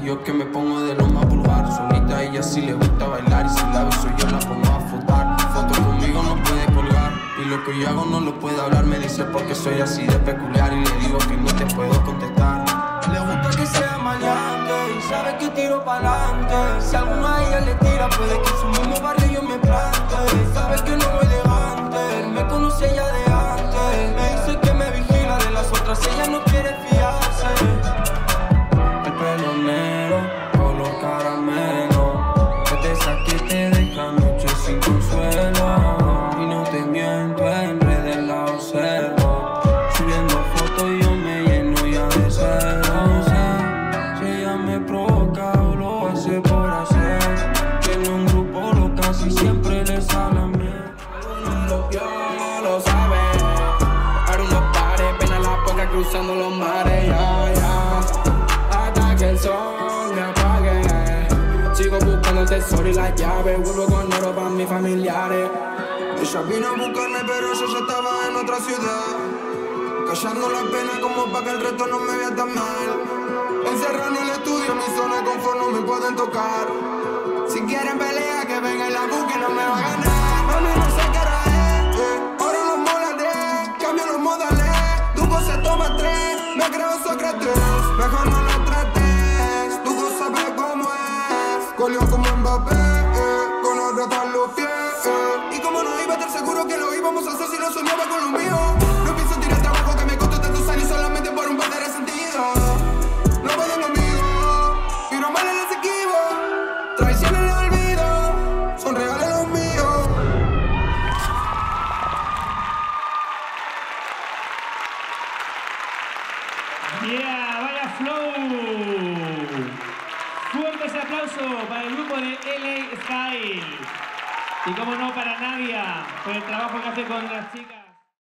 yo que me pongo de lo más vulgar. Solita a ella sí le gusta bailar y si la beso yo la pongo a flotar. Foto conmigo no puede colgar y lo que yo hago no lo puede hablar. Me dice porque soy así de peculiar y le digo que no te puedo contestar. Le gusta que sea maleante y sabe que tiro pa'lante. Si alguna a ella le tira, puede que su mismo cruzando los mares, ya, ya. Hasta que el sol me apague. Sigo buscando el tesoro y la llave. Vuelvo con oro para mis familiares. Ella vino a buscarme, pero yo ya estaba en otra ciudad. Callando la pena como para que el resto no me vea tan mal. Encerrado en el estudio, mi zona de confort no me pueden tocar. Si quieren pelea, que venga y la busque, no me va a ganar. Me creo Sócrates. Mejor no lo trates, tu sabes cómo es. Coleón como Mbappé, eh. con otra tal los pies. Y como no iba a estar seguro que lo íbamos a hacer si no soñaba con lo mío. Yeah, vaya flow. Fuerte ese aplauso para el grupo de LA Style. Y como no, para Nadia, por el trabajo que hace con las chicas.